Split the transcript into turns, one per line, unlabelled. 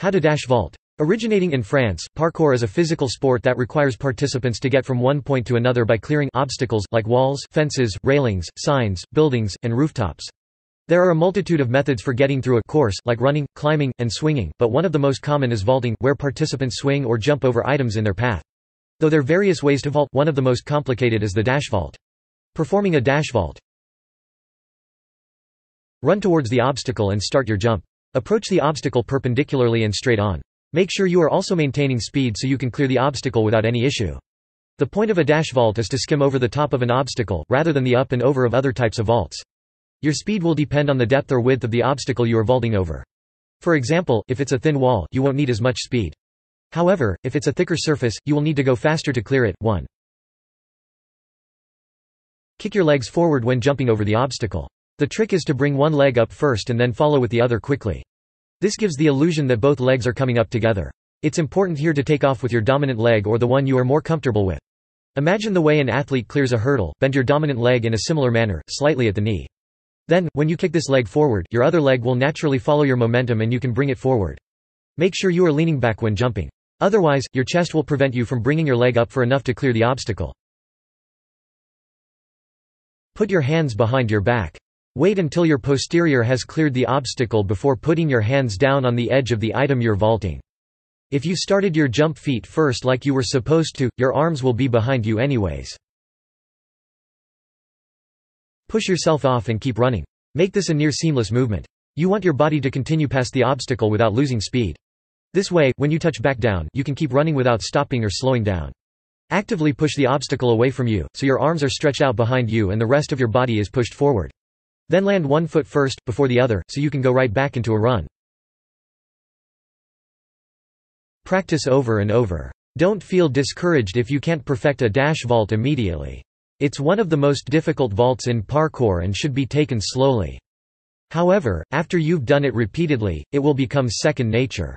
How to dash vault. Originating in France, parkour is a physical sport that requires participants to get from one point to another by clearing obstacles like walls, fences, railings, signs, buildings, and rooftops. There are a multitude of methods for getting through a course, like running, climbing, and swinging, but one of the most common is vaulting, where participants swing or jump over items in their path. Though there are various ways to vault, one of the most complicated is the dash vault. Performing a dash vault. Run towards the obstacle and start your jump. Approach the obstacle perpendicularly and straight on. Make sure you are also maintaining speed so you can clear the obstacle without any issue. The point of a dash vault is to skim over the top of an obstacle, rather than the up and over of other types of vaults. Your speed will depend on the depth or width of the obstacle you are vaulting over. For example, if it's a thin wall, you won't need as much speed. However, if it's a thicker surface, you will need to go faster to clear it. 1. Kick your legs forward when jumping over the obstacle. The trick is to bring one leg up first and then follow with the other quickly. This gives the illusion that both legs are coming up together. It's important here to take off with your dominant leg or the one you are more comfortable with. Imagine the way an athlete clears a hurdle, bend your dominant leg in a similar manner, slightly at the knee. Then, when you kick this leg forward, your other leg will naturally follow your momentum and you can bring it forward. Make sure you are leaning back when jumping. Otherwise, your chest will prevent you from bringing your leg up for enough to clear the obstacle. Put your hands behind your back. Wait until your posterior has cleared the obstacle before putting your hands down on the edge of the item you're vaulting. If you started your jump feet first like you were supposed to, your arms will be behind you anyways. Push yourself off and keep running. Make this a near seamless movement. You want your body to continue past the obstacle without losing speed. This way, when you touch back down, you can keep running without stopping or slowing down. Actively push the obstacle away from you, so your arms are stretched out behind you and the rest of your body is pushed forward. Then land one foot first, before the other, so you can go right back into a run. Practice over and over. Don't feel discouraged if you can't perfect a dash vault immediately. It's one of the most difficult vaults in parkour and should be taken slowly. However, after you've done it repeatedly, it will become second nature.